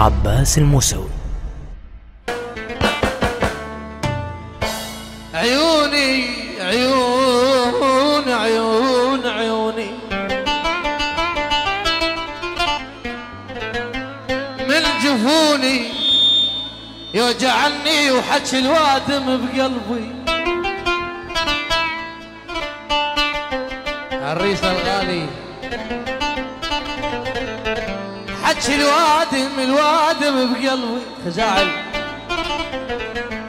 عباس الموسوي. عيوني عيون عيون عيوني. من جفوني يوجعني وحكي الوادم بقلبي. الريس الغالي. حكي الوادم الوادم بقلبي خزاعل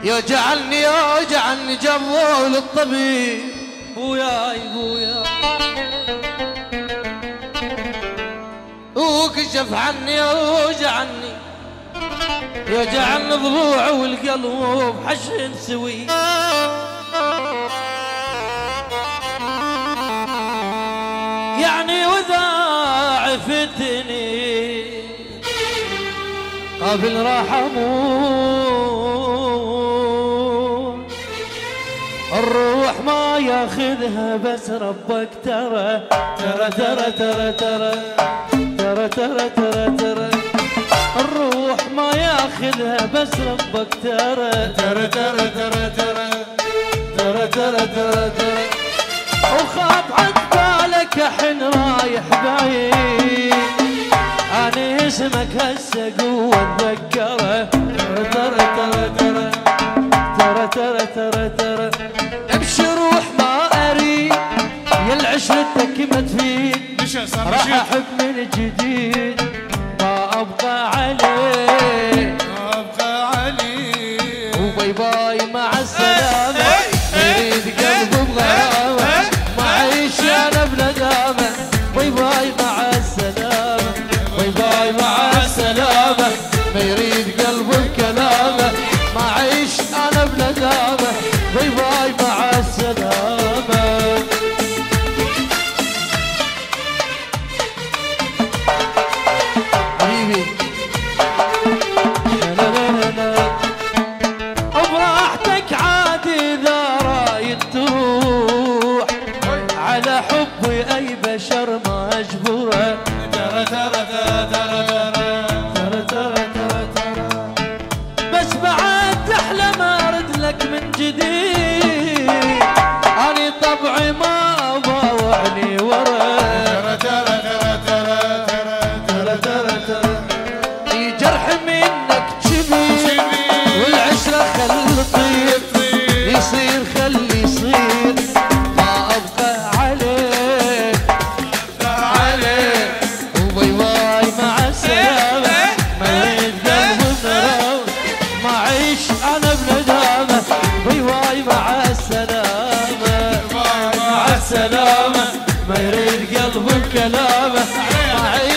يوجعني يوجعني جابوه للطبيب. بوياي بوياي وكشف عني يوجعني يوجعني ضلوع والقلب حشن سوي. يعني واذا عفتني. قبل راح أموت الروح ما ياخذها بس ربك ترى ترى ترى ترى ترى ترى ترى ترى ترى الروح ما ياخذها بس ربك ترى ترى ترى ترى ترى ترى ترى ترى ترى وخاف عقبالك حن رايح بعيد اسمك هسه قوة اتذكره ترى ترى ترى ترى ترى ترى ترى. امشي روح ما اريد يا العشرتك ما تفيد راح أحب من جديد. ما أبقى عليه. حبي أي بشر مجبورة ترى ترى ترى ترى. قلب كلامه عليها.